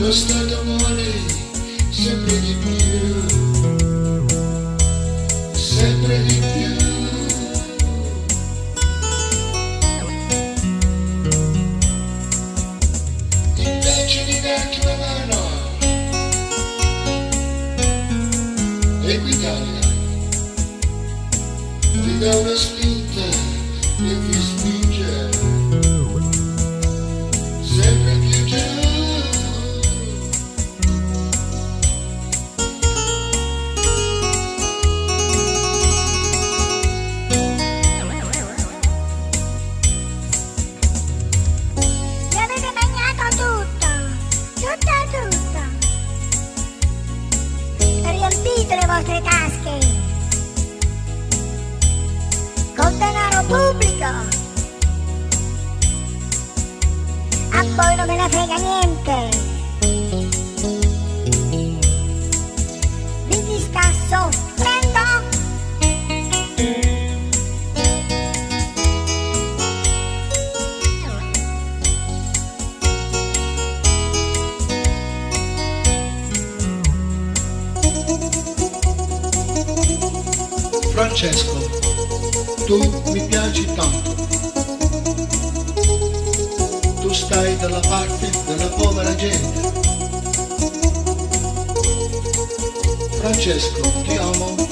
Lo Stato vuole sempre di più, sempre di più. Invece di darti una mano e guidarla ti dà una spinta Vostre tasche col denaro pubblico. A voi non me ne frega niente. Francesco, tu mi piaci tanto. Tu stai dalla parte della povera gente. Francesco, ti amo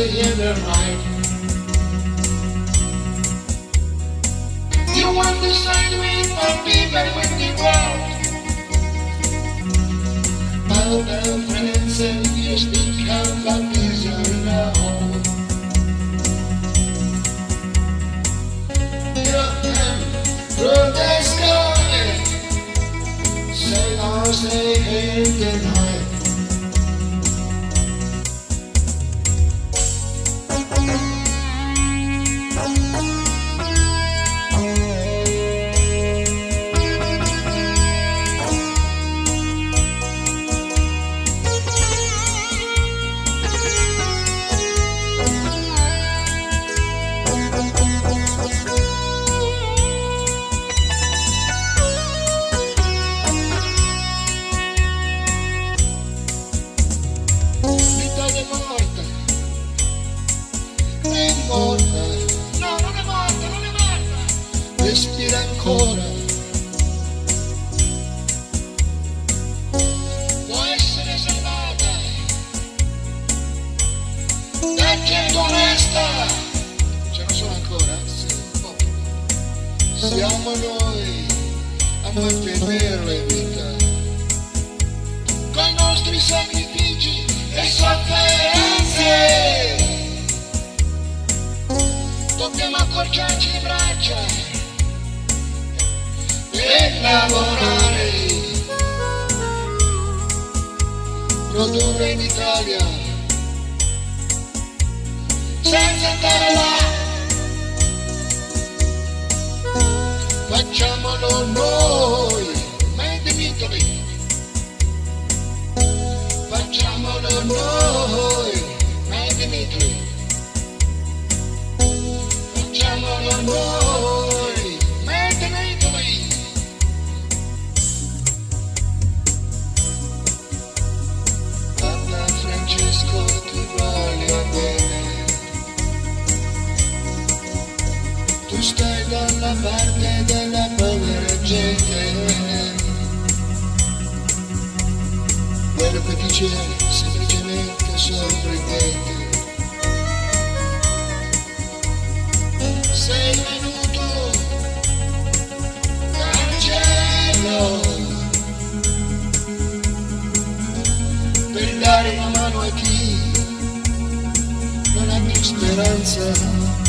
dancing in their mind. You I'll be back when you grow. Other friends and you speak of a misery now. The sky, say, I'll say, hey, good night. Ancora. Può essere salvata. Da gente onesta. Ce ne sono ancora? Sì, pochi. Siamo noi a mantenerla in vita con i nostri sacrifici e sofferenze. Dobbiamo accorciarci le braccia e lavorare, produrre in Italia, senza andare là. facciamolo noi, made in Italy. Facciamolo noi, parte della povera gente. Quello che dicevi semplicemente sorprendente. Sei venuto dal cielo per dare una mano a chi non ha più speranza